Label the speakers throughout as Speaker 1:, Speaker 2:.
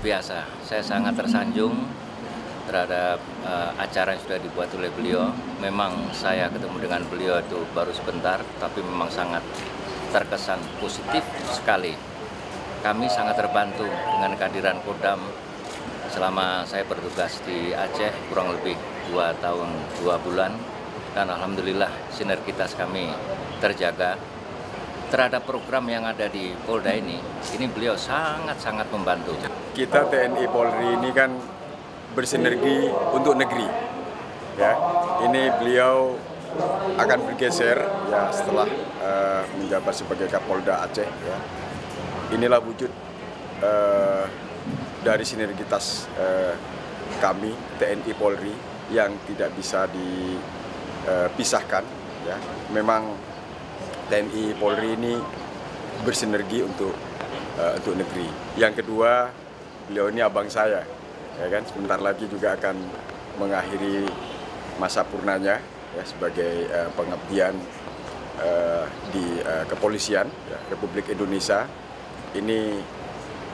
Speaker 1: biasa. Saya sangat tersanjung terhadap uh, acara yang sudah dibuat oleh beliau. Memang saya ketemu dengan beliau itu baru sebentar, tapi memang sangat terkesan positif sekali. Kami sangat terbantu dengan kehadiran Kodam selama saya bertugas di Aceh kurang lebih dua tahun dua bulan dan alhamdulillah sinergitas kami terjaga terhadap program yang ada di Polda ini. Ini beliau sangat-sangat membantu.
Speaker 2: Kita TNI Polri ini kan bersinergi untuk negeri. Ya, ini beliau akan bergeser ya setelah uh, menjabat sebagai Kapolda Aceh. Ya. Inilah wujud uh, dari sinergitas uh, kami TNI Polri yang tidak bisa dipisahkan. Ya, memang TNI Polri ini bersinergi untuk uh, untuk negeri. Yang kedua, beliau ini abang saya ya kan sebentar lagi juga akan mengakhiri masa purnanya ya sebagai uh, pengabdian uh, di uh, kepolisian ya, Republik Indonesia ini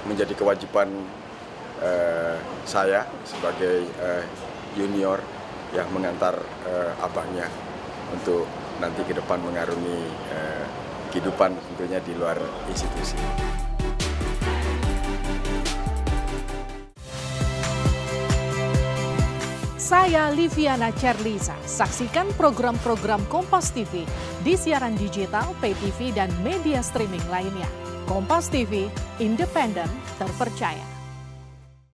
Speaker 2: menjadi kewajiban uh, saya sebagai uh, junior yang mengantar uh, abangnya untuk nanti ke depan mengarungi uh, kehidupan tentunya di luar institusi.
Speaker 3: Saya Liviana Cerlisa. Saksikan program-program Kompas TV di siaran digital, pay TV, dan media streaming lainnya. Kompas TV, independen, terpercaya.